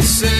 you say.